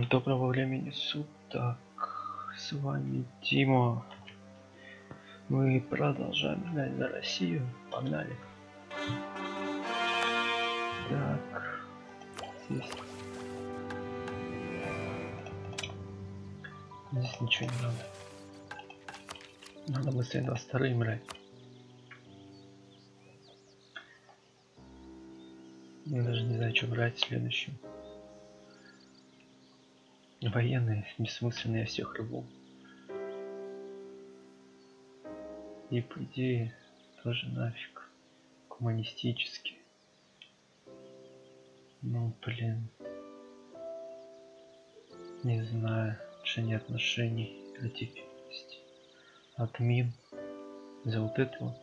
Доброго времени суток. С вами Тимо. Мы продолжаем гнать за Россию. Погнали. Так. Здесь. Здесь ничего не надо. Надо быстрее 22 брать. Я даже не знаю, что брать следующим. Военные, бессмысленные, всех рву. И по идее тоже нафиг. Гуманистически. Ну блин. Не знаю, не отношений, ратифичности. Админ. За вот это вот.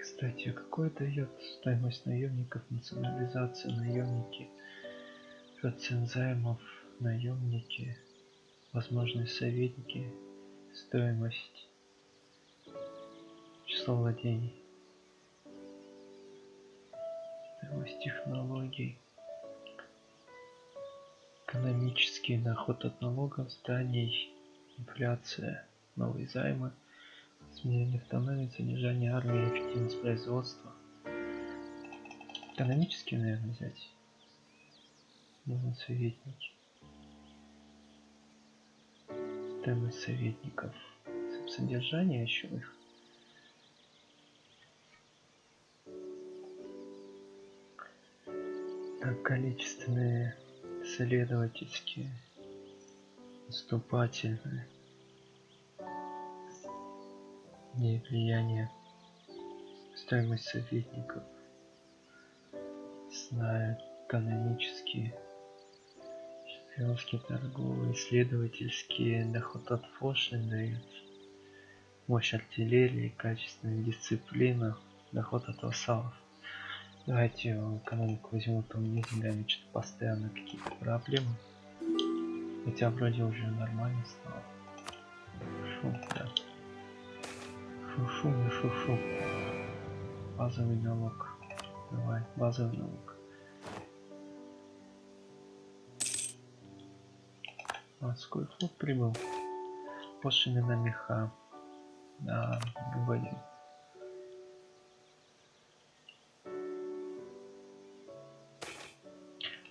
Кстати, а какой дает стоимость наемников национализации наемники? Процент наемники, возможные советники, стоимость, число владений, стоимость технологий, экономический доход от налогов, зданий, инфляция, новые займы, изменение автономии, содержание армии, эффективность производства. Экономический, наверное, взять нужны советники. Темы советников. Содержание еще их. Количественные, следовательские, наступательные. Не влияние. Стоимость советников. Знают экономические Шпионские торговые, исследовательские, доход от пошлин дают, мощь артиллерии, качественная дисциплина, доход от вассалов. Давайте экономику возьму, то мне деньгами что-то постоянно какие-то проблемы. Хотя вроде уже нормально стало. Шум, да. Шу-шу, не шу-шу. Базовый налог. Давай, базовый налог. Морской флот прибыл. Пошлины на меха. Да, выводим.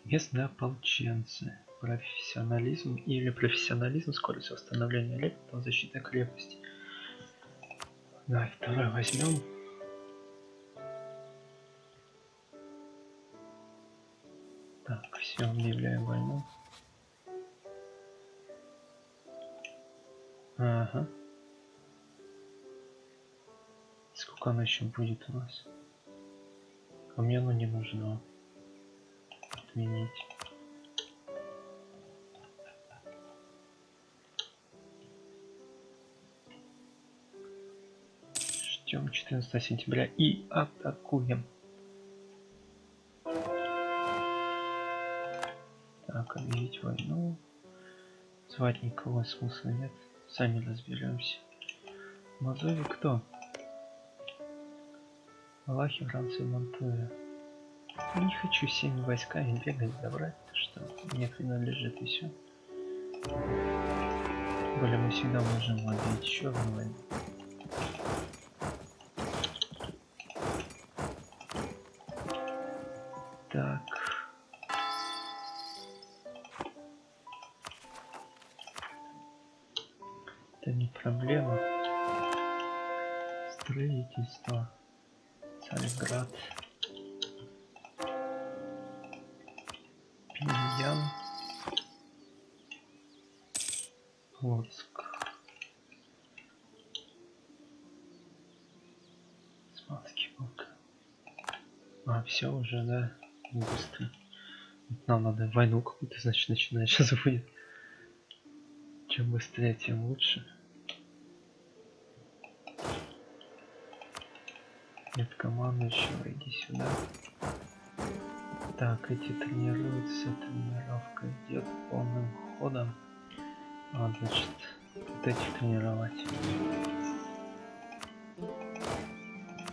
Местные ополченцы. Профессионализм или профессионализм, скорость восстановления электро, защитной крепости. Да, второй возьмем. Так, все, объявляем войну. Ага. Сколько она еще будет у нас? А мне оно не нужно. Отменить. Ждем 14 сентября и атакуем. Так, объявить войну. Звать никого смысла нет. Сами разберемся. Мазови кто? Аллахи, Франции, Монтуя. Не хочу всеми войсками бегать, забрать то, что мне принадлежит и все. Более мы всегда можем отбить еще войну. Строительство. Царьград. Пиньян. Лоцк. Сматский полк. А, все уже, да? Быстро. Нам надо войну какую-то, значит, начинать сейчас будет. Чем быстрее, тем лучше. Нет командующего, иди сюда. Так, эти тренируются, тренировка идет полным ходом. Вот, значит, вот этих тренировать.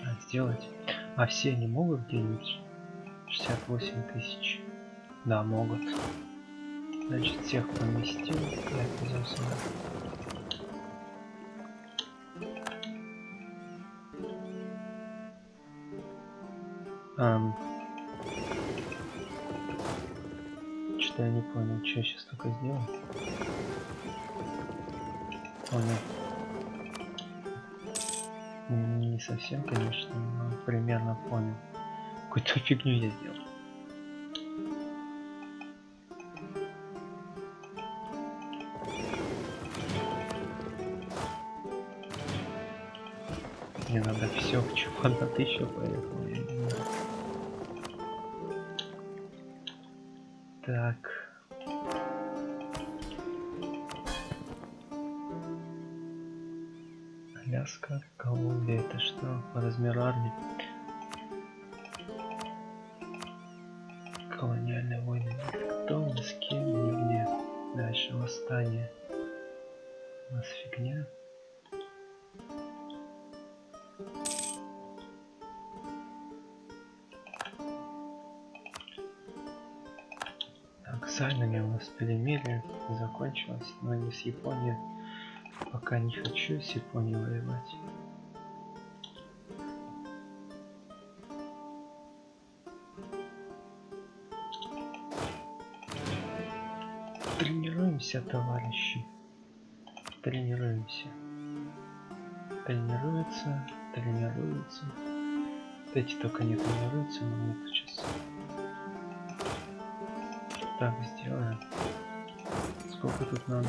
А, сделать. А все они могут делить 68 тысяч. Да, могут. Значит, всех поместил. Я взял сюда. Ам. Что я не понял, что я сейчас только сделал? Понял. Не совсем, конечно, но примерно понял. Какую-то фигню я сделал. Мне надо все, к чему одна тысяча поехала, Альнами у нас перемирие закончилось, но не с Японией. Пока не хочу с Японией воевать. Тренируемся, товарищи. Тренируемся. Тренируются. Вот эти только не тренируются, но мы сейчас так сделаем. Сколько тут надо?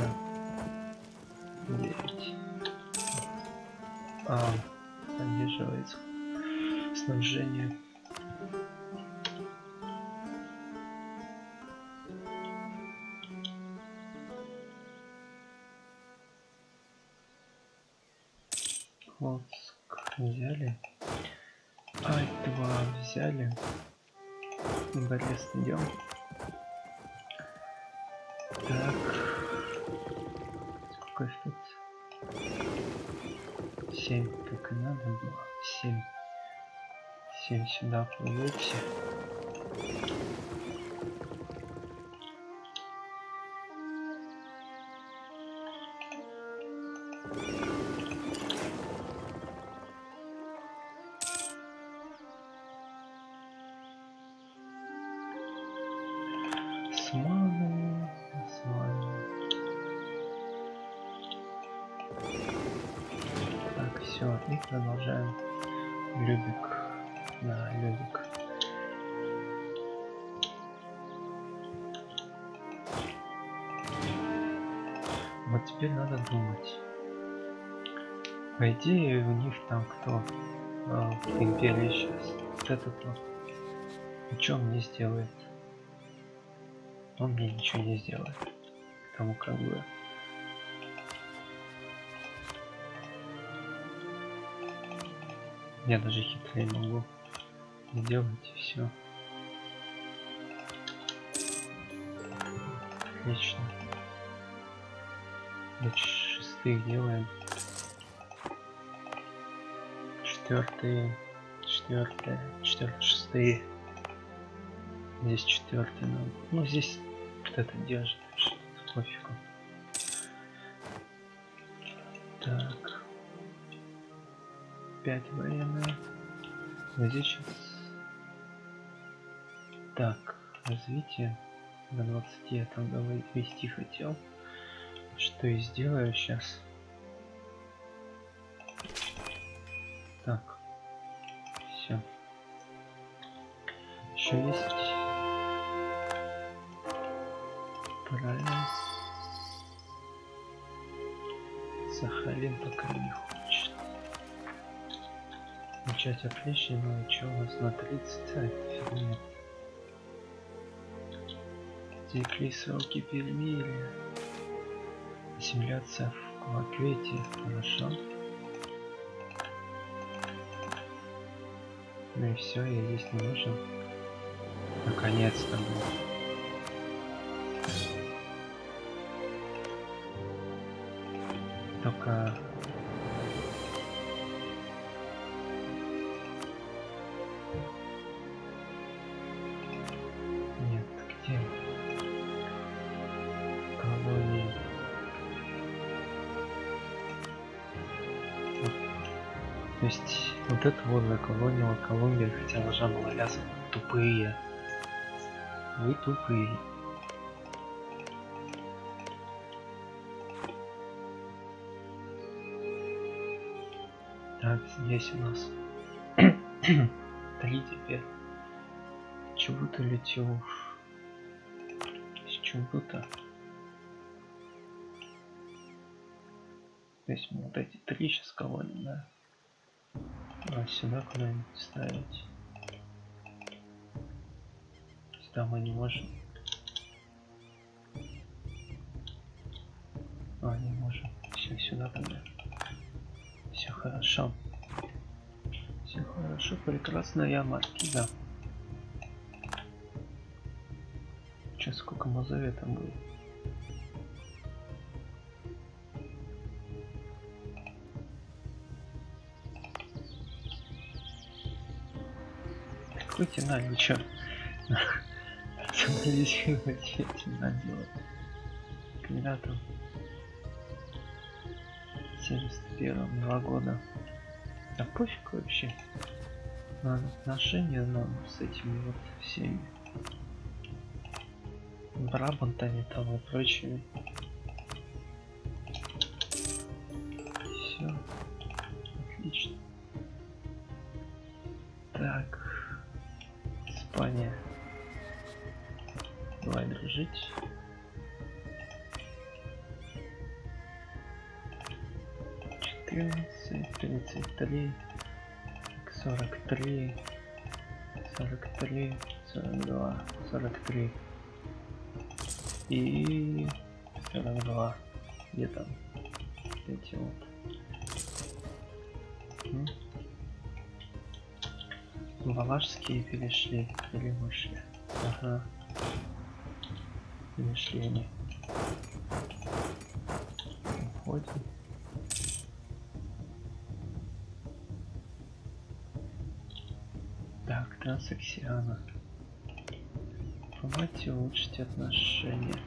9. А, поддерживается снабжение. Сюда плывете. Османы, османы. Так, все, и продолжаем. Любик. Теперь надо думать. По идее, у них там кто а, в империи сейчас? Вот этот вот. И что мне сделает? Он мне ничего не сделает. Тому как бы. Я даже хитрее могу сделать все. Отлично. Шестых делаем. Четвертые, четвертые, четвертые, шестые. Здесь четвертый надо. Ну здесь вот это держит. Пофигу. Так. 5 военные. Вот здесь сейчас. Так, развитие до 20 я там вести хотел. Что и сделаю сейчас. Так. Все. Еще есть. Правильно. Сахалин пока не хочет. Начать отлично, но что у нас на 30? А, фигня. Текли сроки перемирия. Ассимиляция в Кваквете. Хорошо. Ну и все, я здесь не нужен. Наконец-то. Только вот это вот заколонила Колумбия, хотя должна была лязать. Тупые. Вы тупые. Так, здесь у нас три теперь. Чего ты летишь? С чего-то? То есть мы вот эти три сейчас колоним, да? А сюда куда-нибудь ставить. Сюда мы не можем. А, не можем. Все, сюда тогда. Все хорошо. Все хорошо, прекрасная маркиза. Сейчас сколько мазовета будет? Выйти на ничего. Рационализировать этим надо делать. Когда там? 71 два года. Да пофиг вообще. На отношения нам с этими вот всеми Брабантами там и прочими. 43, 43, 43, 42, 43 и 42. Где там? Эти вот. Валашские перешли или вышли? Ага. Перешли они. Уходим. Трансаксиана Давайте улучшить отношения.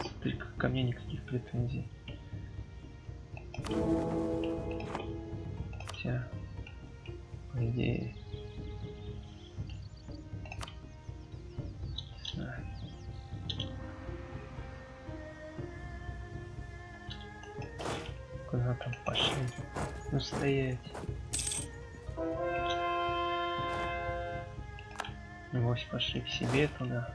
Смотри, ко мне никаких претензий. Себе туда.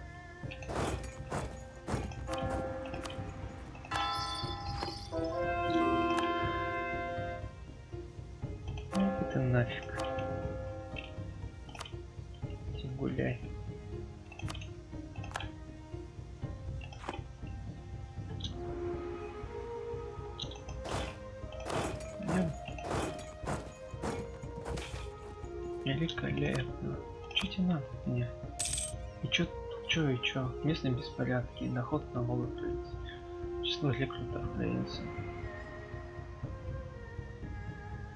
Ну ты нафиг. Иди гуляй. Великолепно. Че тебе надо? И чё, и чё? Местные беспорядки, доход на налога Число рекрутов равенся.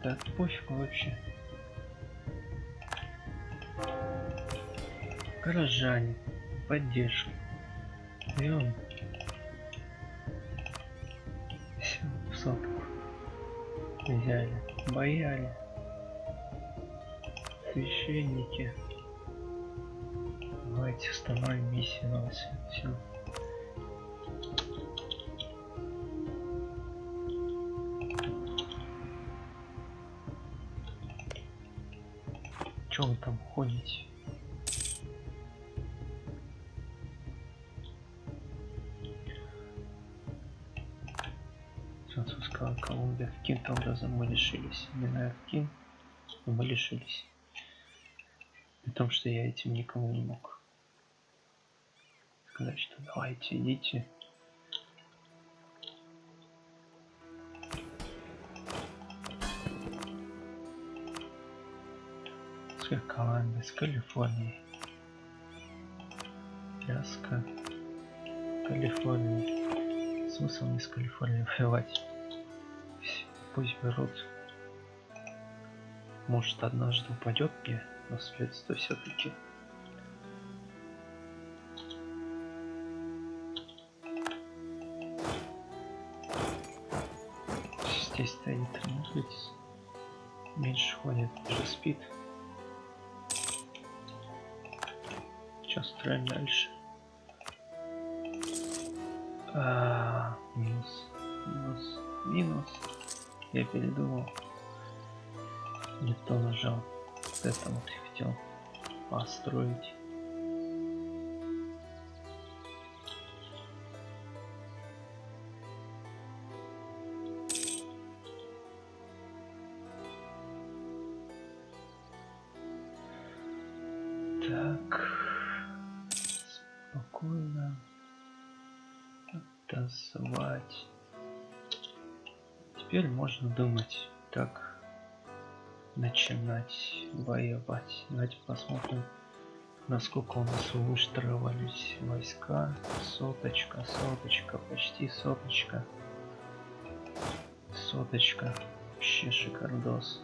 Да пофиг вообще. Горожане. Поддержка. Берем. Все, в сотку. Взяли. Бояре. Священники. Че вы там ходите? Французская Колумбия. Каким-то образом мы лишились. Не знаю каким, но мы лишились. При том, что я этим никому не мог сказать, что давайте идите. С Колумбии, с Калифорнии. Яска. Калифорния. Смысл не с Калифорнией воевать. Пусть берут. Может однажды упадет мне наследство все-таки. здесь стоит, может Меньше ходит, уже спит. Сейчас строим дальше. А, минус, минус, минус. Я передумал. Не то нажал. Вот это вот я хотел построить. Начинать воевать. Давайте посмотрим, насколько у нас выштрывались войска. Соточка, соточка, почти соточка. Соточка. Вообще шикардос.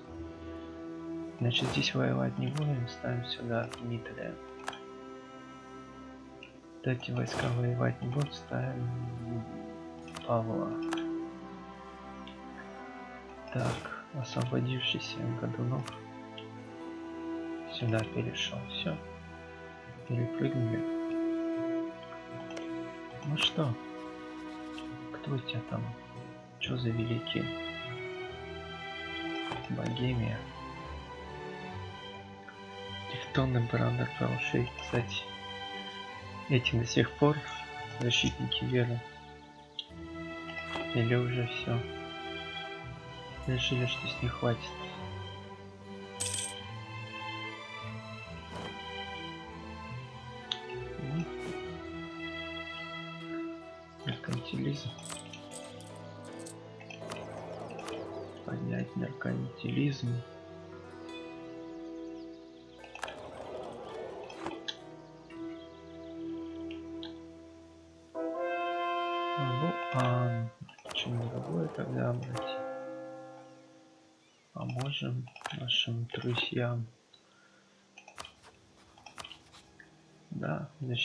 Значит, здесь воевать не будем, ставим сюда Дмитрия. Эти войска воевать не будут, ставим Павла. Так, освободившийся Годунов сюда перешел. Все. Перепрыгнули. Ну что? Кто у тебя там? Что за великий? Богемия. Тевтонный Брандер Правошей, кстати. Эти до сих пор защитники веры. Или уже все? Решили, что с них хватит. Меркантилизм. Поднять меркантилизм.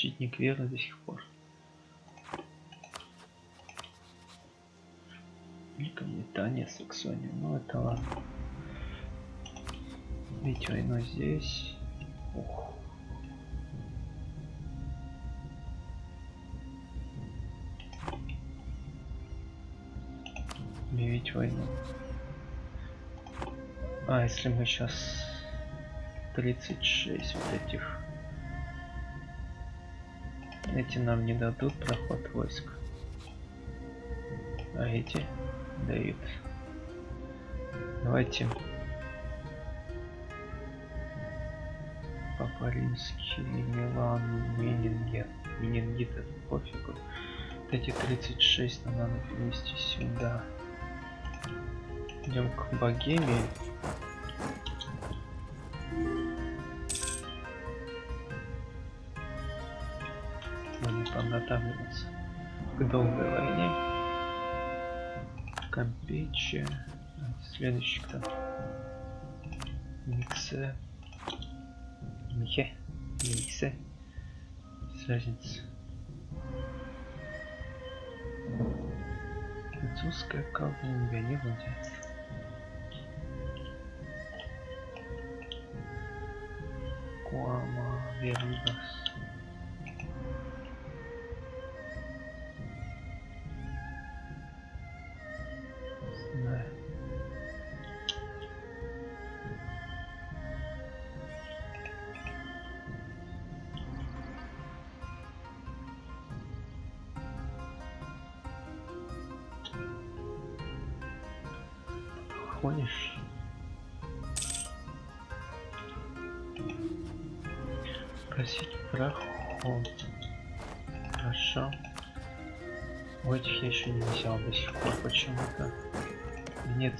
Защитник веры до сих пор. Великобритания, Саксония. Ну это ладно. Ведь войну здесь. Ух. Объявить войну. А, если мы сейчас 36 вот этих. Эти нам не дадут проход войск. А эти дают. Давайте Папа Римский, Милан, Менингет. Менингит это пофигу. Вот эти 36 нам надо перенести сюда. Идем к Богемии. Будем подготавливаться к долгой войне. Кампече. Следующий кто? Миксе. Михе. Миксе. Без разницы. Французская Колумбия не владеет. Куама Вернигас.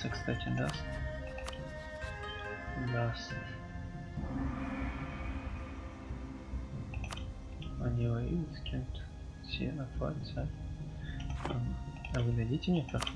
Венеция, кстати, даст. Даст. Они воюют с кем-то. Сена, Фальца. А вы дадите мне проход?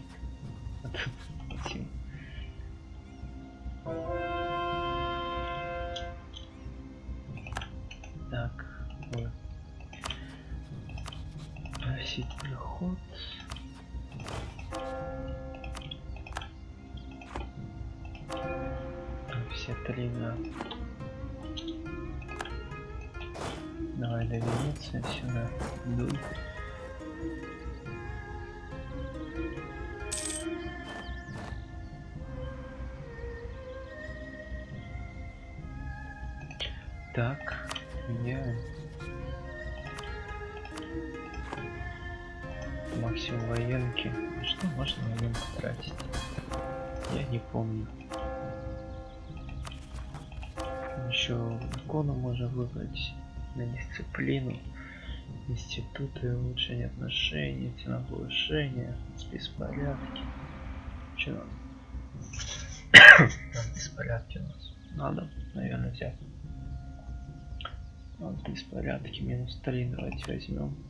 Что можно военку тратить? Я не помню. Еще икону можно выбрать на дисциплину, институты улучшения отношений, цена повышения, беспорядки. Че нам? Беспорядки у нас. Надо, наверное, взять. Вот беспорядки минус 3 давайте возьмем.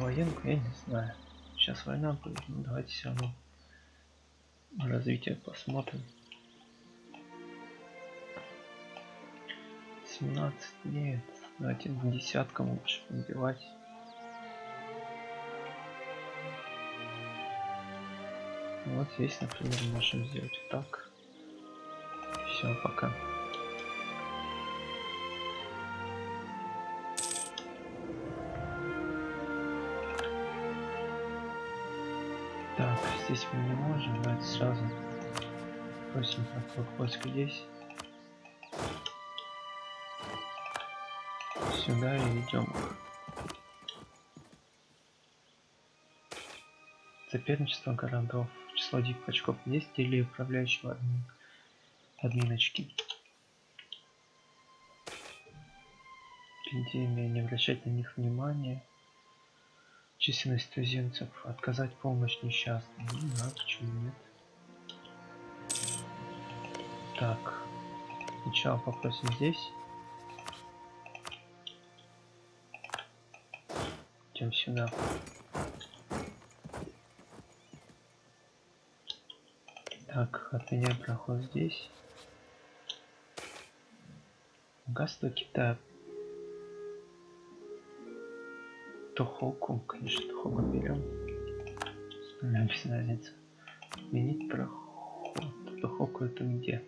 Военку я не знаю. Сейчас война будет, но давайте все равно развитие посмотрим. 17 нет. Давайте десяткам лучше убивать. Вот здесь, например, можем сделать так. Все, пока. Здесь мы не можем, давайте сразу просим войск здесь. Сюда и идем. Соперничество городов. Число диких очков есть или управляющего админ, админ очки. Эпидемия, не обращать на них внимания. Численность туземцев. Отказать помощь несчастным. Ну да, почему нет. Так. Сначала попросим здесь. Идем сюда. Так, отменяем проход здесь. Богатство Китая Тохоку, конечно, Тохоку берем. Нам без разницы. Изменить проход. Тохоку это где?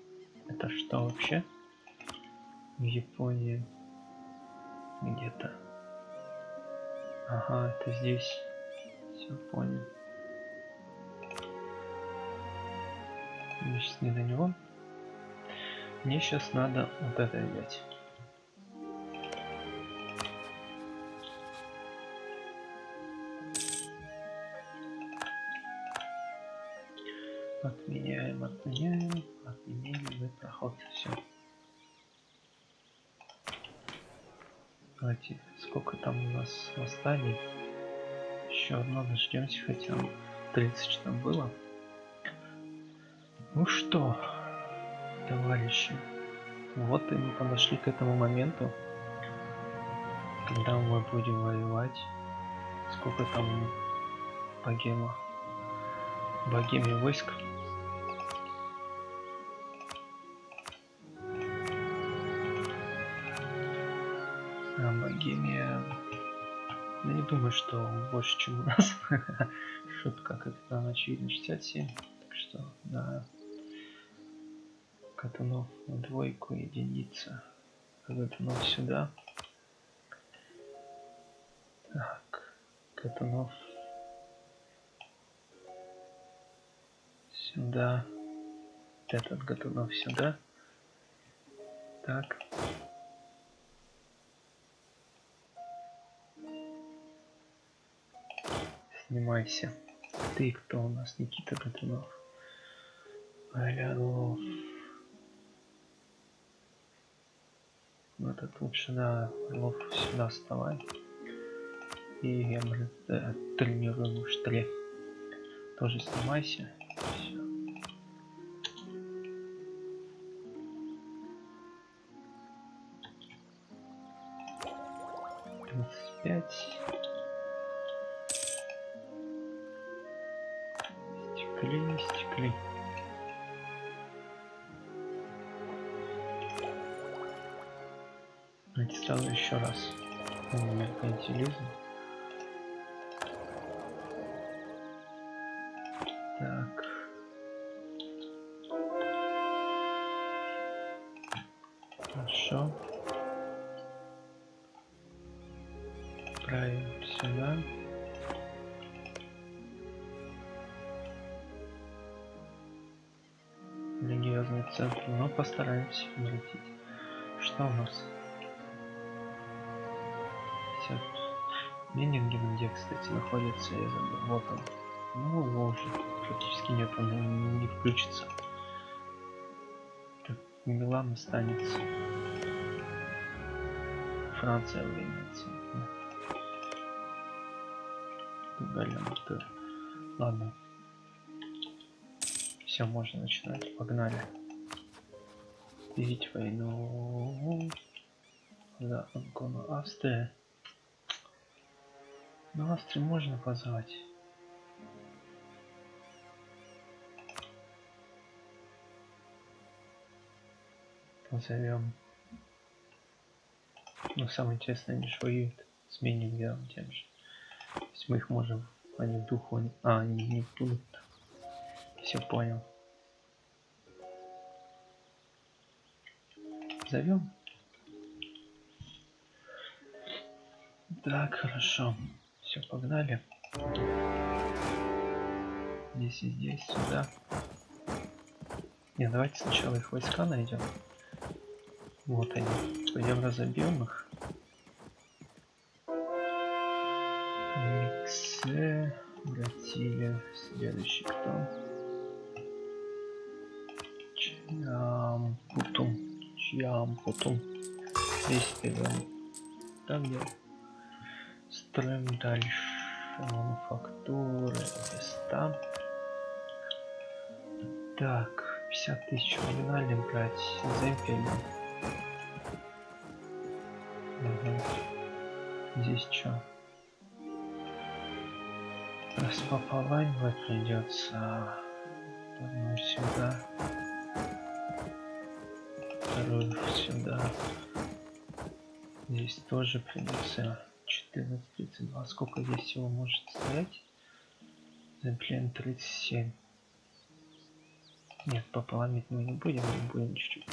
Это что вообще? В Японии. Где-то. Ага, это здесь. Все понял. Мне сейчас не до него. Мне сейчас надо вот это взять. Отменяем, отменяем, отменяем и проход. Все. Давайте, сколько там у нас восстаний? Еще одно дождемся, хотя 30 там было. Ну что, товарищи, вот и мы подошли к этому моменту, когда мы будем воевать. Сколько там богема, богеме войск. А богемия, я не думаю, что больше, чем у нас. Шутка, как это очевидно 67. Так что, да. Катунов на двойку единица. Катунов сюда. Так, Катунов Да. Этот готов сюда. Так. Снимайся. Ты кто у нас, Никита Годунов? Орлянов. Ну, этот лучше, да, Орлов сюда вставай. И я, может, э, тренируем в. Тоже снимайся. Все. 25. Стекли, стекли. Давайте сразу еще раз. Момент антилизм. Постараемся обратить. Что у нас? 50. Меннинген где, кстати, находится, я забыл. Вот он. Ну, его уже практически нет, он не включится. Так, Милан останется. Франция выйдется. Галента. Ладно. Все, можно начинать. Погнали. Видеть войну. Да, Ангона, Австрия. Ну, Австрию можно позвать. Позовем. Ну, самое интересное, они же воюют с Менингером тем же. То есть мы их можем, они в духу, а, они не будут. Все понял. Зовем. Так, хорошо. Все, погнали. Здесь и здесь, сюда. Не, давайте сначала их войска найдем. Вот они. Пойдем разобьем их. Миксе. Обратили. Следующий кто? Чампутум. Чампутум. Здесь берем. Так где? Строим дальше. Мануфактуры. Места. Так. 50 тысяч маргинальный брать за империю. Угу. Здесь что? Распополанивать придется. Одну сюда. Вторую сюда. Здесь тоже придется 14.32. Сколько здесь всего может стоять? Замплен 37. Нет, пополамить мы не будем, мы будем чуть-чуть.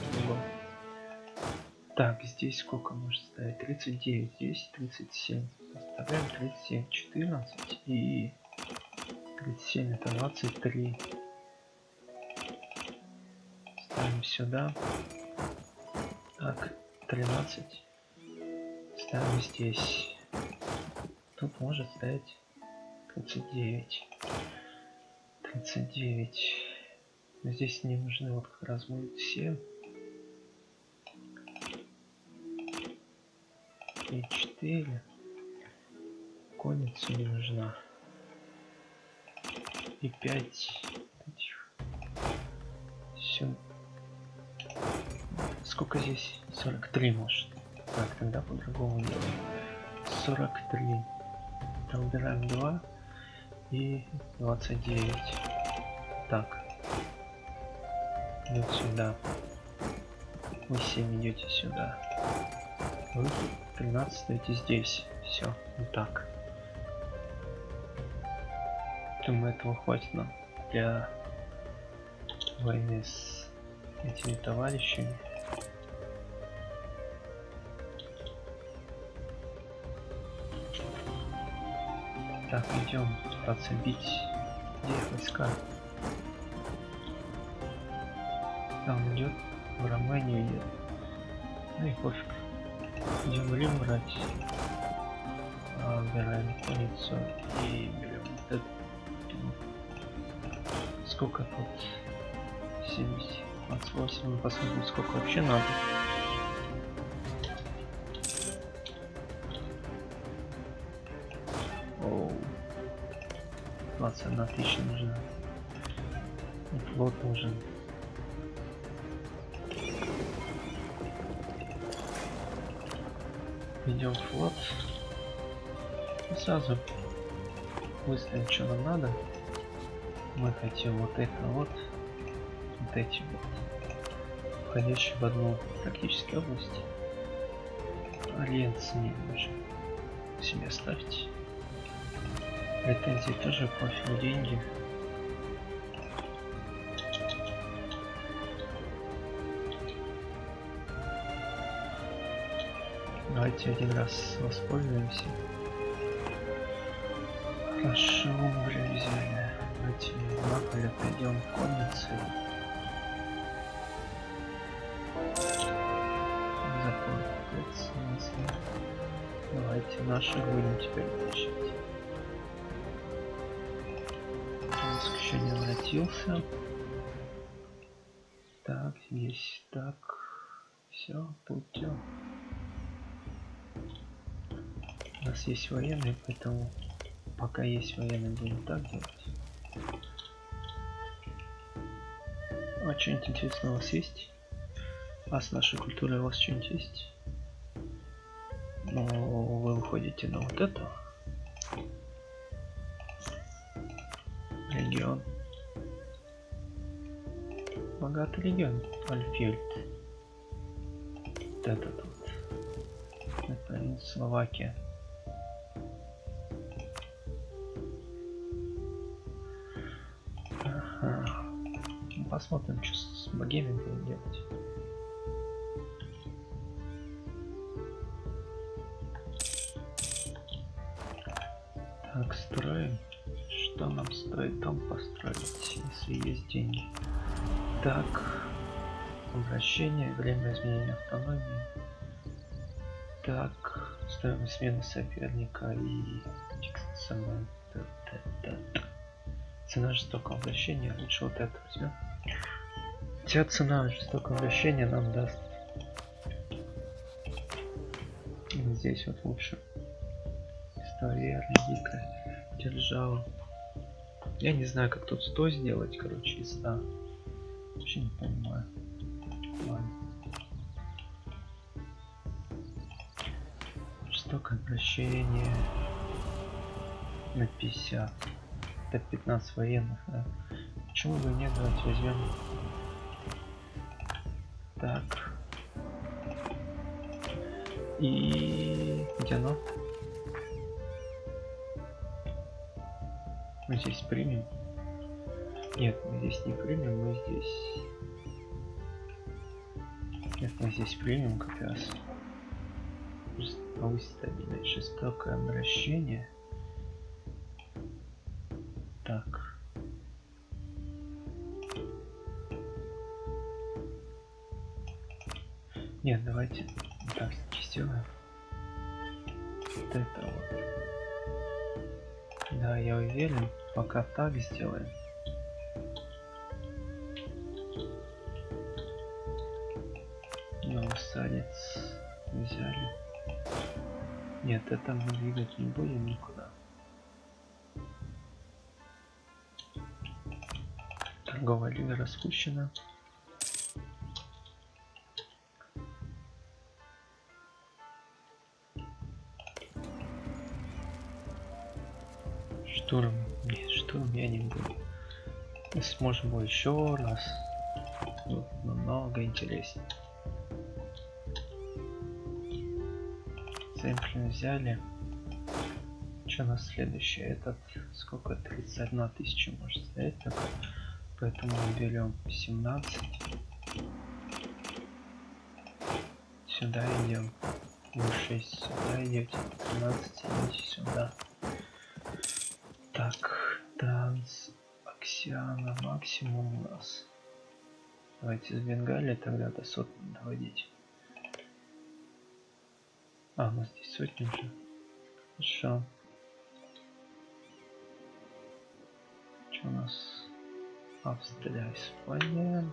Так, здесь сколько может стоять? 39, здесь 37. Оставляем 37, 14 и 37 это 23. Ставим сюда. Так, 13. Ставим здесь. Тут может стоять 39. 39. Но здесь не нужны вот как раз будет все. И 4. Конница не нужна. И 5 Сколько здесь? 43 может. Так, тогда по-другому делаем. 43. Там убираем 2 и 29. Так. Идет сюда. Вы 7 идете сюда. Вы 13 стоите здесь. Все, вот так. Думаю, этого хватит нам для войны с этими товарищами. Так, идем пытаться бить. Где войска? Там идет, в Романию идет. Ну и пофиг. Идем Рим брать. А, убираем полицию и берем вот это. Сколько тут? 70, 28. Посмотрим, сколько вообще надо. 21 тысяча нужна. И флот нужен. Идем флот. И сразу выставим, что нам надо. Мы хотим вот это вот, вот эти вот, входящие в одну практически область. Альянс не нужен. Себе ставьте. Претензии тоже пофиг деньги. Давайте один раз воспользуемся. Хорошо, взяли. Давайте на поле пойдем в конницы. Запомнить. Давайте наши будем теперь защитить. Обратился. Так, здесь так. Все, путем. У нас есть военные, поэтому пока есть военные, будем так делать. А что-нибудь интересного у вас есть? А с нашей культурой у вас что-нибудь есть? Ну, вы уходите на вот это. Регион. Богатый регион. Альфельд. Вот это тут. Это Словакия. Ага. Ну, посмотрим, что с богеми будем делать. Так, строим. Что нам стоит там построить, если есть деньги? Так, обращение, время изменения автономии. Так, стоимость смены соперника и самое. Цена жестокого обращения, лучше вот это возьмем. Хотя цена жестокого обращения нам даст. Здесь вот лучше. История дикая держава. Я не знаю, как тут 100 сделать, короче, из 100. Вообще не понимаю. Ладно. Жестокое обращение на 50. Это 15 военных, да. Почему бы нет? Давайте возьмем. Так. И где оно? Мы здесь примем. Нет, мы здесь не примем, мы здесь... Нет, мы здесь примем как раз. Повысить стабильность. Жестокое обращение. Так. Нет, давайте так сделаем. Вот это вот. Да, я уверен, пока так сделаем. Новосадец взяли. Нет, это мы двигать не будем никуда. Торговая лига распущена. Штурм. Нет, штурм я не буду. Сможем его еще раз. Тут намного интереснее. Цемплин взяли. Что у нас следующее? Этот сколько? 31 тысяча может стоять так. Поэтому мы берем 17. Сюда идем. Вы 6 сюда идете. 13 идите сюда. Так, танц Аксиана максимум у нас. Давайте с Бенгалии тогда до сотни доводить. А, у нас здесь сотни уже. Хорошо. Что у нас? Австрия, Испания.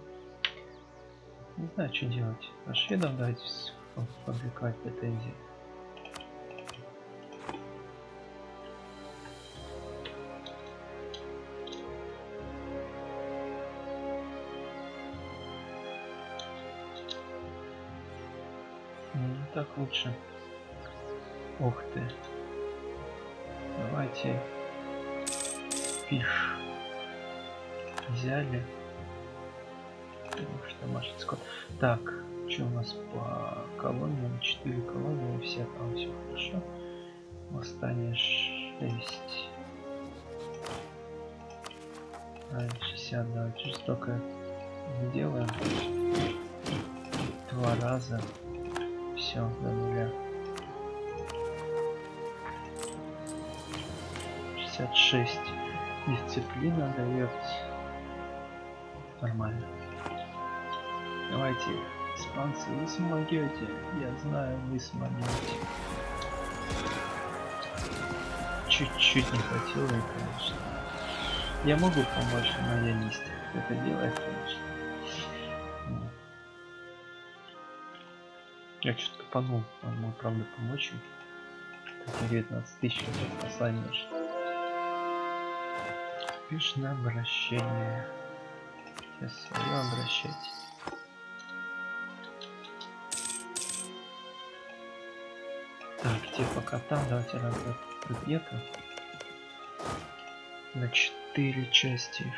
Не знаю, что делать. А шведам давайте фабриковать претензии. так лучше. Ух ты. Давайте пиш. Взяли. Потому что машет скот. Так, что у нас по колониям? 4 колонии, все там все хорошо. Восстание 6. А, 60, давайте жестоко делаем. Два раза все до нуля 66. Дисциплина дает. Нормально. Давайте, испанцы, вы смогете. Я знаю, вы смогете. Чуть-чуть не хватило, конечно. Я могу помочь, но я не из это делает, конечно. Я что-то он мог, правда, помочь им. Это 19 тысяч, послание. Успешное обращение. Сейчас свое обращать. Так, где пока там, давайте разбор предметов. На четыре части.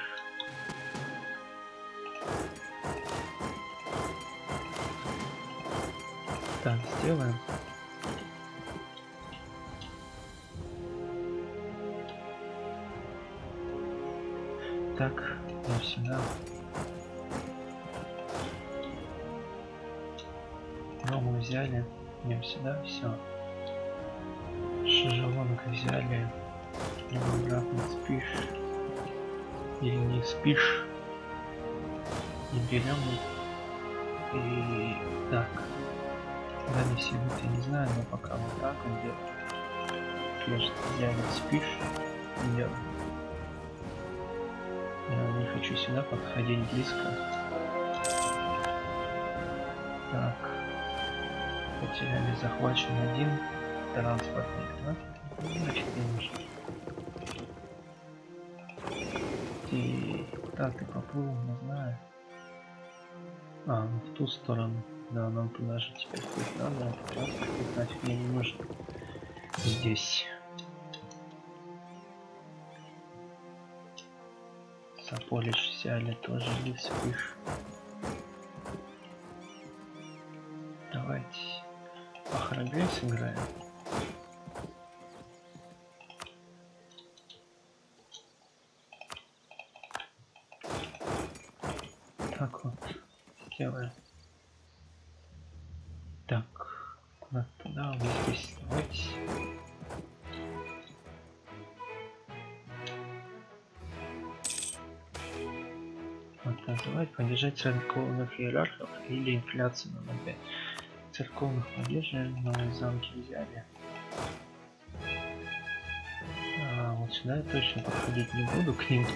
Так, сделаем. Так, я сюда. Ногу взяли. Идем сюда, все. Шажелонка взяли. Либо обратно спишь. Или не спишь. И берем. И так. Не все я не знаю, но пока вот так он делает. Конечно, взяли спишь. Идем. Хочу сюда подходить близко. Так. Потеряли захвачен один транспортник, да? Значит, не нужно. И куда ты поплыл, не знаю. А, ну в ту сторону. Да, нам туда же теперь плыть надо, транспортник мне не нужен. Здесь. Саполич взяли тоже не вспыш. Давайте по сыграем. Поддержать церковных иерархов или инфляцию на 0,5 церковных поддерживаем, новые замки взяли. А, вот сюда я точно подходить не буду к ним.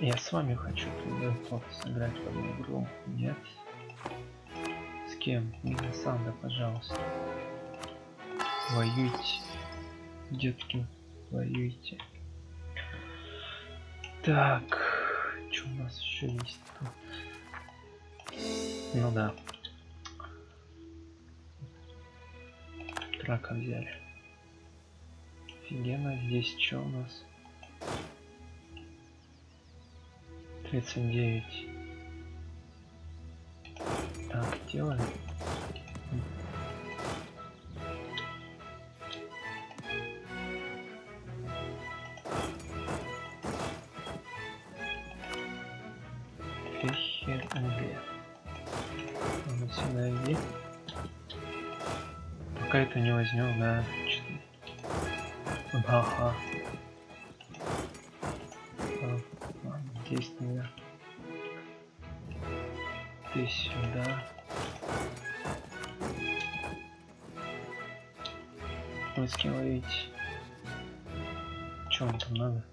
Я с вами хочу туда сыграть в одну игру. Нет. С кем? Миносанда, пожалуйста. Воюйте. Детки, воюйте. Так. Что у нас еще есть тут? Ну да. Трака взяли. Офигенно. Здесь что у нас? 39. Так, делаем. Возьмем на 4. Ага. Здесь наверх. Ты сюда. Вы с кем ловите? Че вам там надо?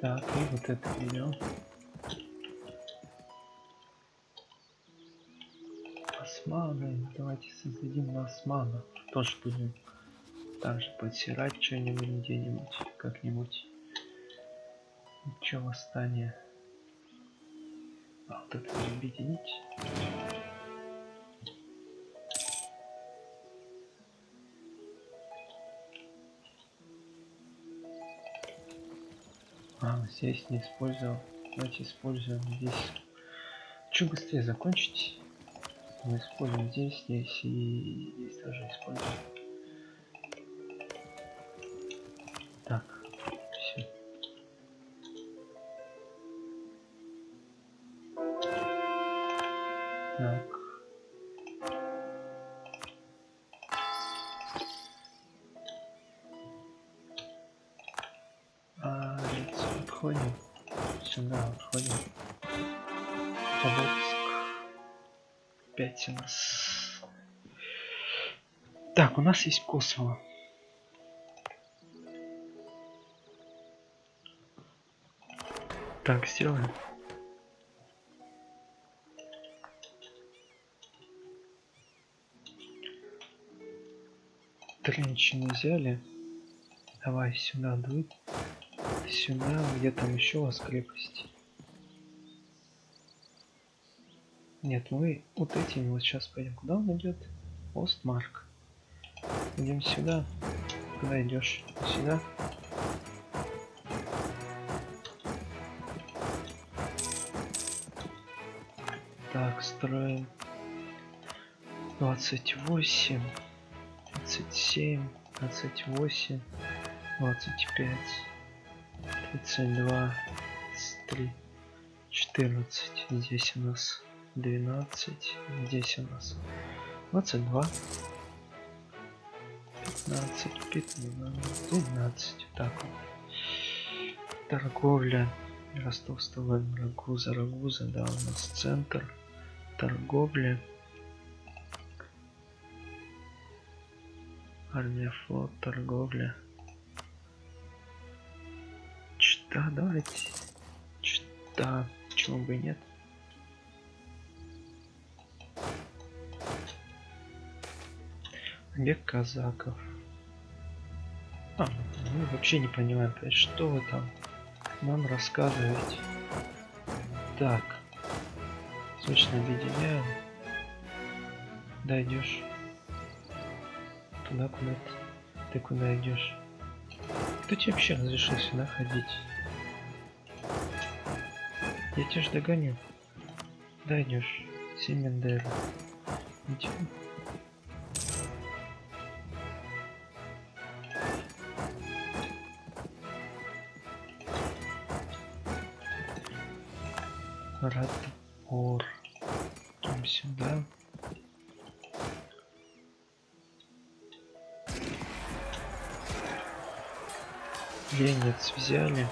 Так, и вот это берем. Османы. Давайте создадим османов. Тоже будем также подсирать что-нибудь где-нибудь, как-нибудь. Ничего восстание. А вот это объединить. А, здесь не использовал. Давайте используем здесь. Че быстрее закончить? Мы используем здесь, здесь и здесь тоже используем. У нас есть Косово. Так, сделаем. Тренчины взяли. Давай сюда дуй. Сюда, где там еще у вас крепости? Нет, мы вот этим вот сейчас пойдем. Куда он идет? Остмарк. Идем сюда. Куда идешь? Сюда. Так, строим. 28, 27, 28, 25, 32, 33, 14. Здесь у нас 12, здесь у нас 22, 15, 15, 12. Так вот. Торговля. Ростов-Столой, Рагуза, Рагуза, да, у нас центр торговли. Армия, флот, торговля. Чита, давайте. Чита, почему бы и нет. Век казаков. А, мы вообще не понимаем, что вы там нам рассказываете. Так. Срочно объединяем. Куда идешь? Туда куда ты? Ты куда идешь? Кто тебе вообще разрешил сюда ходить? Я тебя ж догоню. Куда идешь? Семендера. Взяли.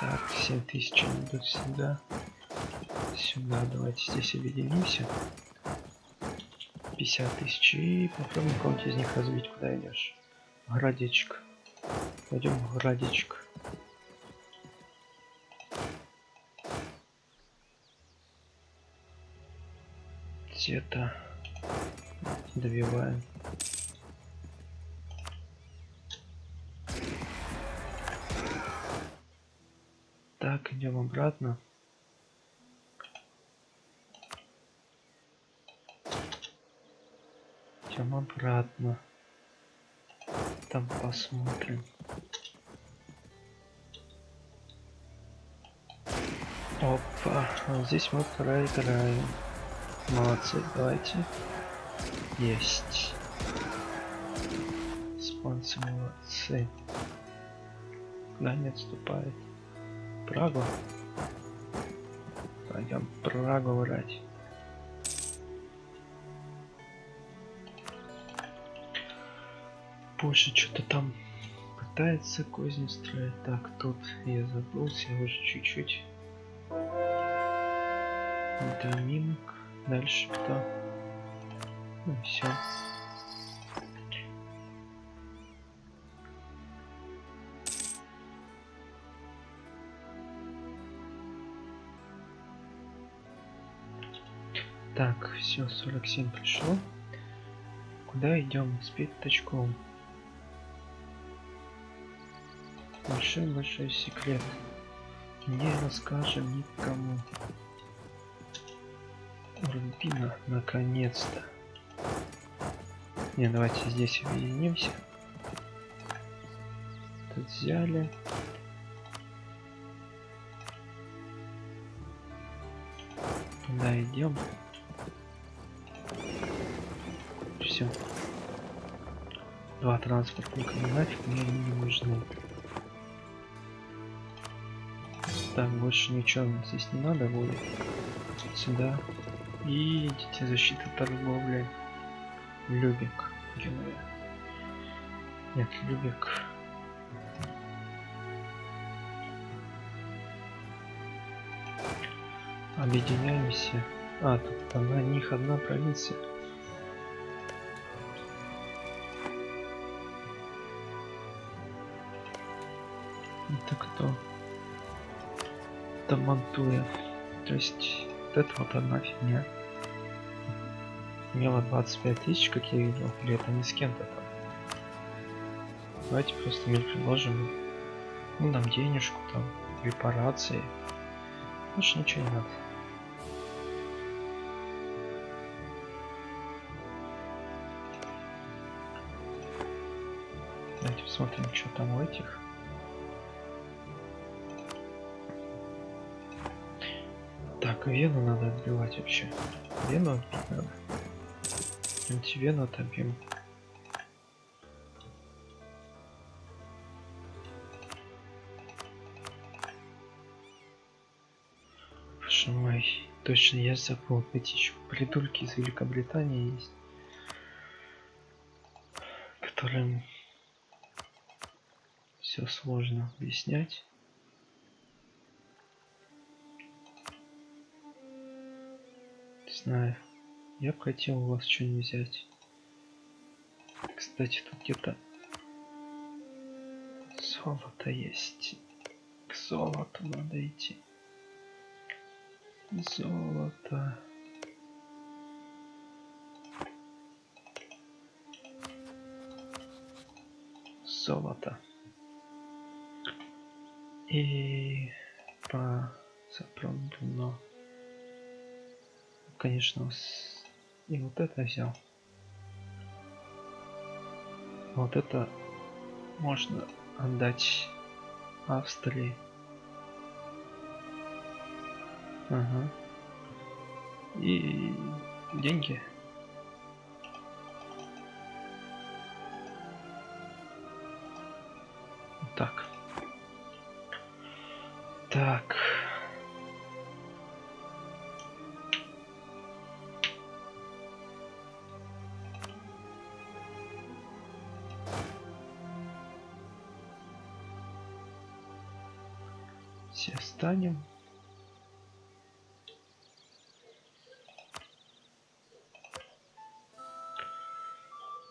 Так, 7000 идут сюда. Сюда. Давайте здесь объединимся. 50 тысяч. И попробуем кого-нибудь из них развить. Куда идешь? Градичек. Пойдем в Градичек. Где-то добиваем. Так, идем обратно. Идем обратно. Там посмотрим. Опа, вот здесь мы проиграем. Молодцы, давайте. Есть. Спонсор молодцы. Куда не отступает? Прагу? Пойдем Прагу брать. Польша что-то там пытается козни строить. Так, тут я забылся уже чуть-чуть. Доминг. Дальше кто? Ну все. Так, все, 47 пришло. Куда идем? Точком. Большой-большой секрет. Не расскажем никому. Рубина, наконец-то. Не, давайте здесь объединимся. Тут взяли. Туда идем. все. Два транспортника нафиг мне не нужны. Так, больше ничего здесь не надо будет. Сюда. И идите защита торговли. Любик. Нет, Любик. Объединяемся. А, тут она них одна провинция. Это кто? Это Мантуя. То есть вот это вот одна фигня. Имела 25 тысяч, как я видел, или это не с кем-то там. Давайте просто мир предложим. Ну, нам денежку там, репарации. Больше ничего не надо. Давайте посмотрим, что там у этих. Так, Вену надо отбивать вообще. Вену отбить надо. Антивену отобьем. Боже мой, точно я забыл, эти еще придурки из Великобритании есть, которым все сложно объяснять. Знаю. Я бы хотел у вас что-нибудь взять. Кстати, тут где-то золото есть. К золоту надо идти. Золото. Золото. И по запромбно конечно, и вот это взял. Вот это можно отдать Австрии. Ага. И деньги. Так. Так. Встанем.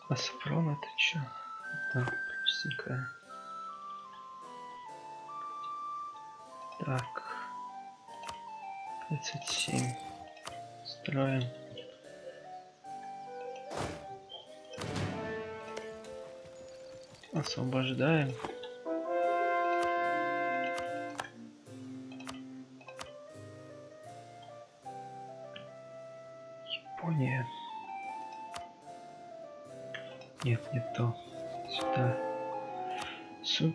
А сафрон это что? Это простенькая. Так. 37. Строим. Освобождаем.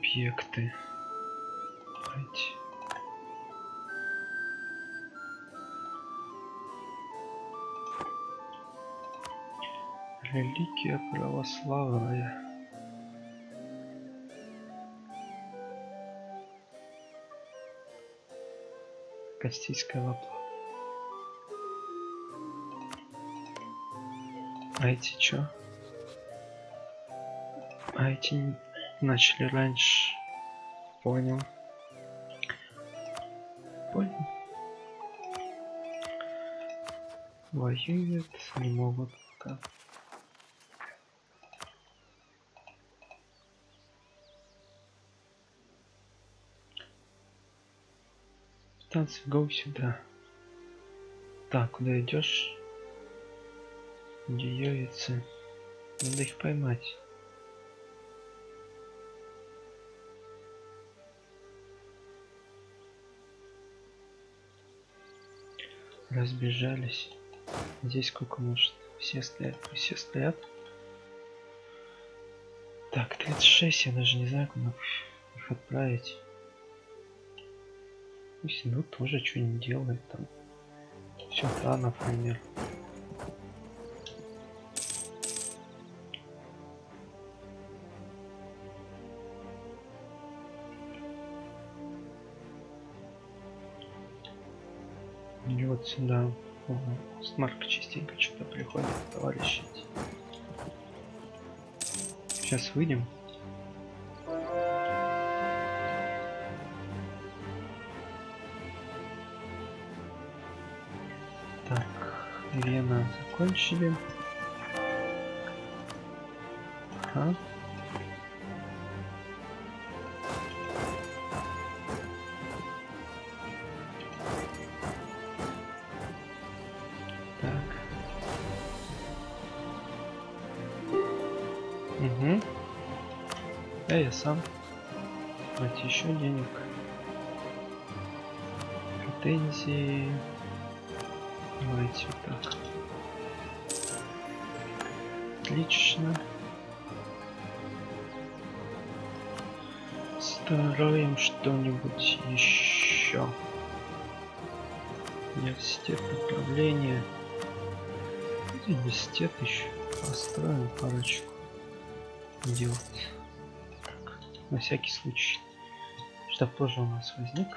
Субъекты. Давайте. Религия православная. Кастийская лапа. А эти чё? А эти начали раньше. Понял. Понял. Воюют, не могут пока. Станция, go сюда. Так, куда идешь? Где яйца? Надо их поймать. Разбежались. Здесь сколько может? Все стоят, все стоят. Так, 36, я даже не знаю, куда их отправить. Пусть ну тоже что-нибудь делает там. Все, да, например. Сюда Смарк частенько что-то приходит, товарищи. Сейчас выйдем. Вена закончили. Ага. Сам. Давайте еще денег. Претензии. Давайте вот так. Отлично. Строим что-нибудь еще. Университет направления. Университет еще. Построим парочку. Делать. На всякий случай. Штаб тоже у нас возник.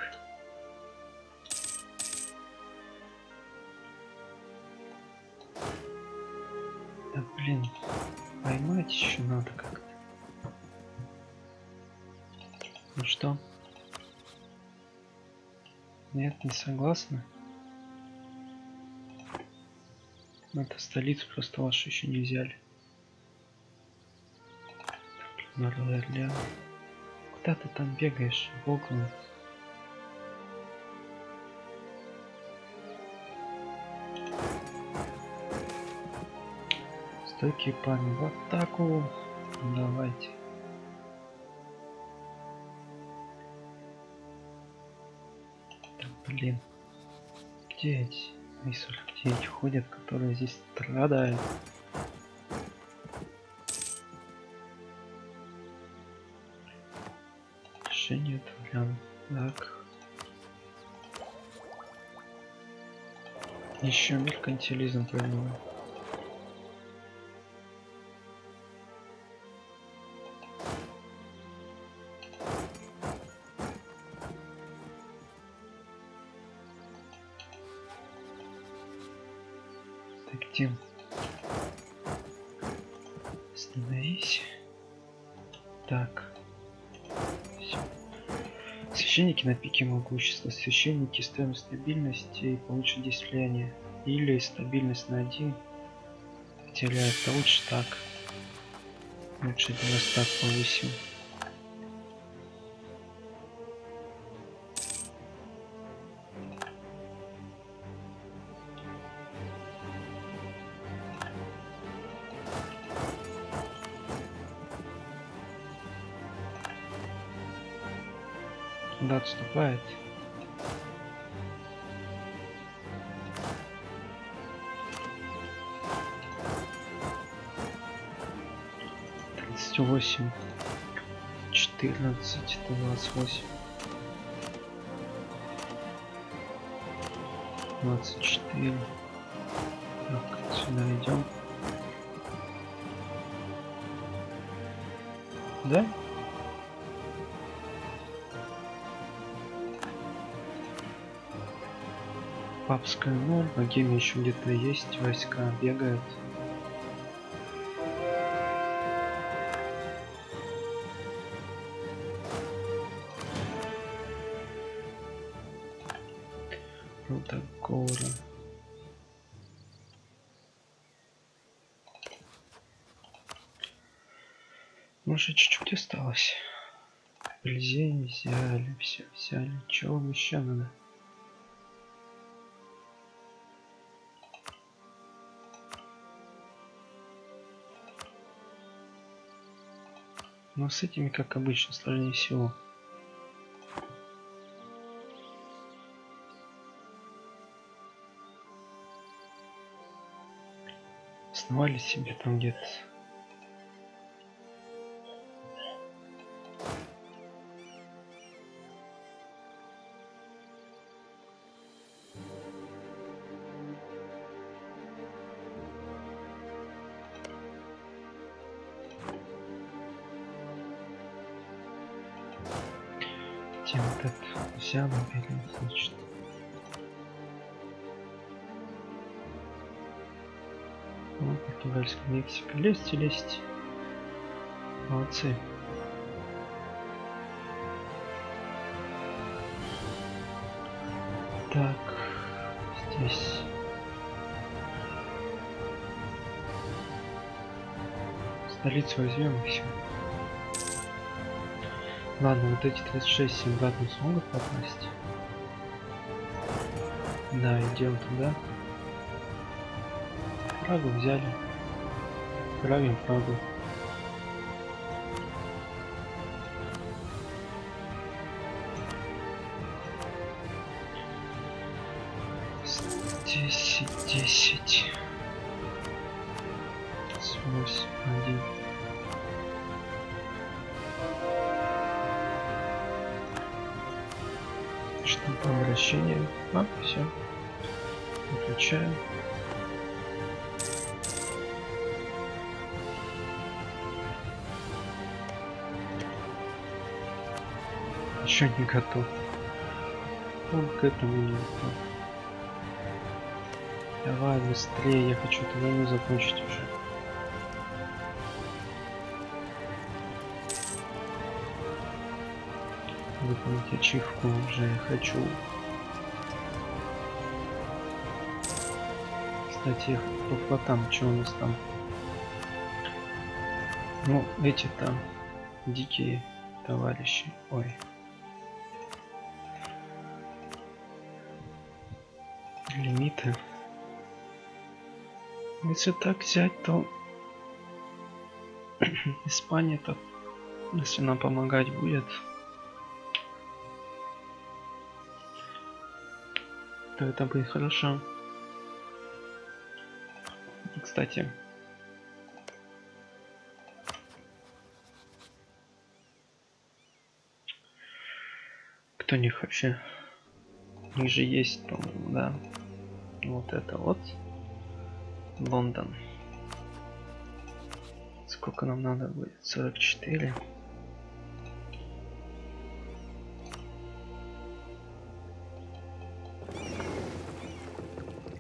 Да блин, поймать еще надо как-то. Ну что? Нет, не согласна. Это столицу просто вашу еще не взяли. Норвегия. Куда ты там бегаешь, Богом? Стойкие парни в атаку. Давайте. Да, блин. Где эти? Мисс где эти ходят, которые здесь страдают? Еще меркантилизм понял. Могущества. Священники ставим стабильности и получат 10 влияния. Или стабильность на 1 теряет. А лучше так. Лучше 90 так повысим. Куда отступает? Тридцать восемь, четырнадцать, двадцать восемь, двадцать четыре. Так, сюда идем. Да? Папская ноль, Богемия еще где-то есть, войска бегают. С этими, как обычно, сложнее всего. Основали себе там где-то. нельзя выберем, значит. Ну, португальская Мексика. Лезьте, лезьте. Молодцы. Так, здесь... Столицу возьмем и все. Ладно, вот эти 36 7 обратно смогут попасть. Да, идем туда. Прагу взяли. Правим Прагу. Еще не готов. Он к этому не готов. Давай быстрее, я хочу эту войну закончить уже. Выполнить ачивку уже хочу. Кстати, по флотам, что у нас там? Ну, эти там дикие товарищи. Ой. Если так взять, то Испания-то, если нам помогать будет, то это будет хорошо. Кстати, кто них вообще? Ниже есть, по-моему, да. Вот это вот. Лондон. Сколько нам надо будет? 44.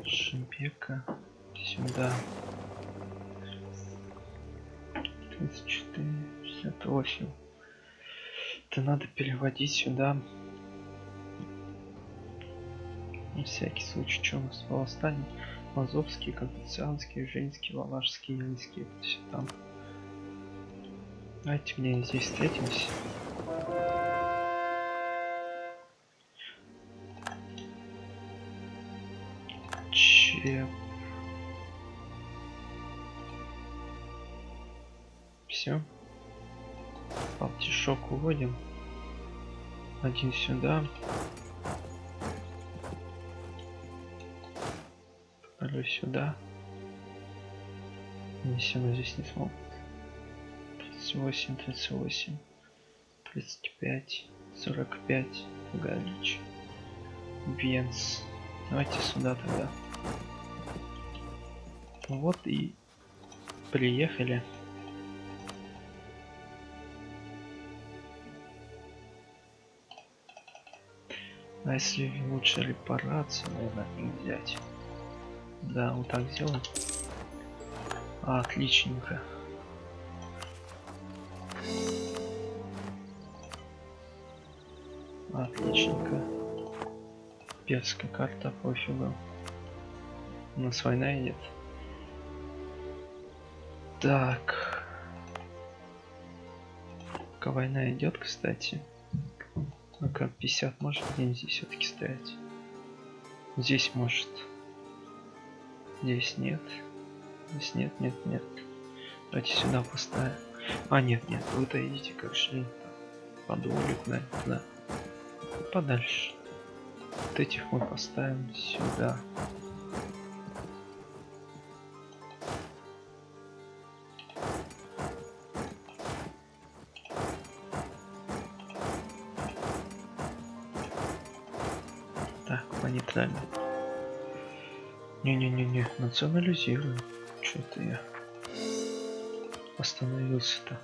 Шимпека. Сюда. 34, 68. Это надо переводить сюда. На всякий случай, что у нас в восстании. Мазовские, Конфуцианские, Женские, Валашские, Янские, это все там. Давайте мне здесь встретимся. Чеп. Все. Палтишок уводим. Один сюда. Второй сюда. Если мы здесь не смогут. 38, 38, 35, 45, Галич, Венс. Давайте сюда тогда. Вот и приехали. А если лучше репарацию, наверное, взять. Да, вот так сделаем. Отличненько. Отличненько. Перская карта, пофигу. У нас война идет. Так. Пока война идет, кстати. Ну-ка, 50 может где здесь все-таки стоять? Здесь может. Здесь нет. Здесь нет, нет, нет. Давайте сюда поставим. А, нет, нет, вы-то как шли. Подолик, да, да. Подальше. Вот этих мы поставим сюда. Так, по нейтральному. Не-не-не-не, национализируем. Что-то я остановился-то.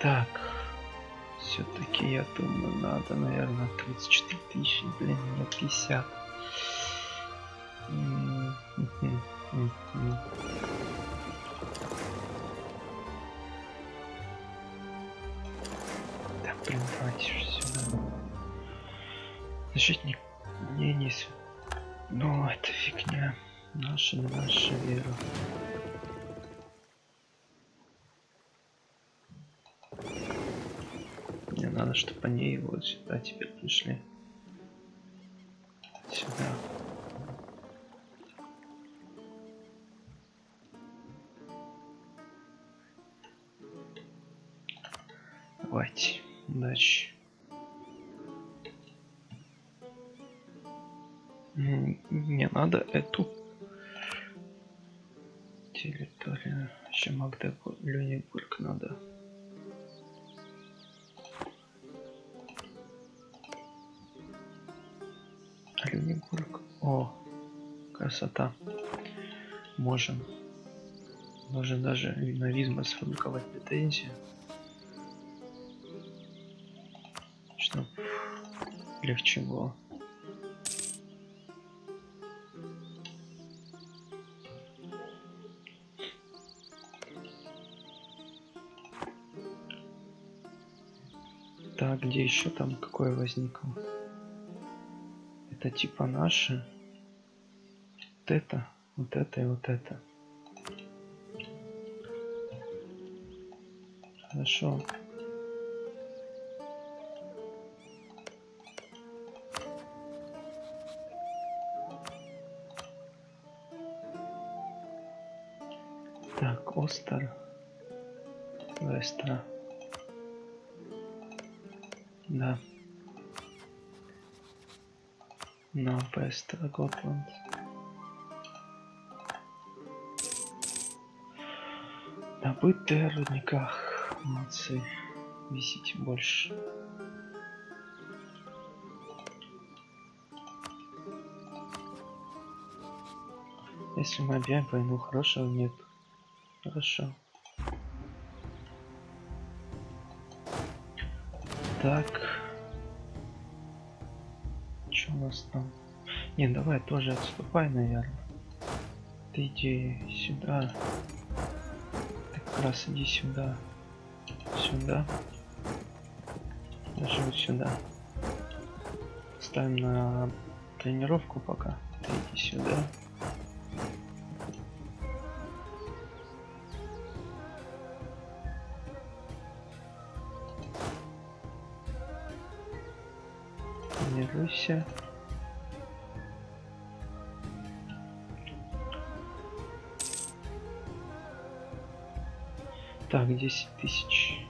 Так, все-таки я думаю, надо, наверное, 34 тысячи, блин, нет 50. Сюда теперь пришли. Можем. Можно даже на Визма сфабриковать претензию. Чтоб легче было. Так, где еще там какое возникло? Это типа наши. Вот это, вот это и вот это. Хорошо. Так, Остер. Вестра. Да. На Вестра, Готланд. Добытые в рудниках. Молодцы. Висите больше. Если мы объявим войну, хорошего нет. Хорошо. Так. Что у нас там? Не, давай тоже отступай, наверное. Ты иди сюда. Раз иди сюда. Сюда. Даже вот сюда. Ставим на тренировку пока. Иди сюда. 10 тысяч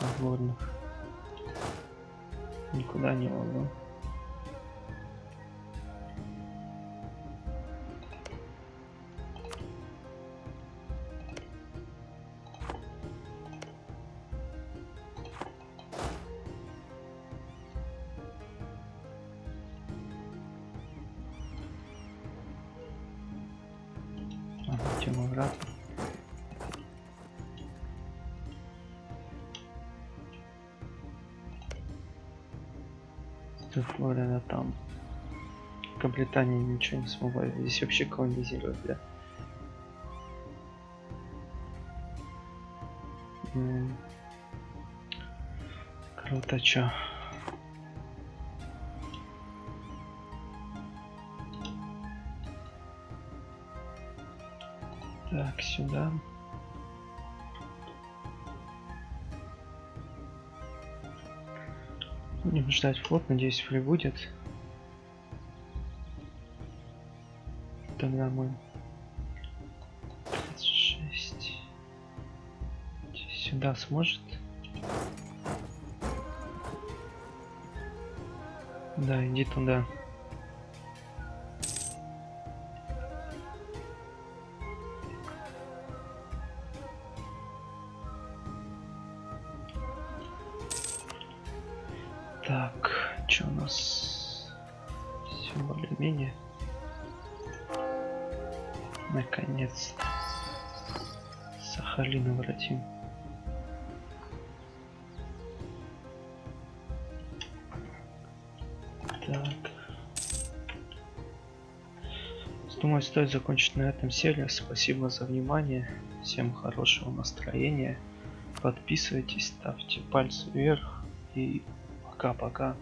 подводных. Никуда не могу. Британии ничего не смогла. Здесь вообще колонизировать, да? Круто, чё? Так, сюда. Будем ждать флот, надеюсь, прибудет. Тогда мы 36. Сюда сможет. Да, иди туда. Воротим. Так. Думаю, стоит закончить на этом серию. Спасибо за внимание. Всем хорошего настроения. Подписывайтесь, ставьте пальцы вверх и Пока-пока.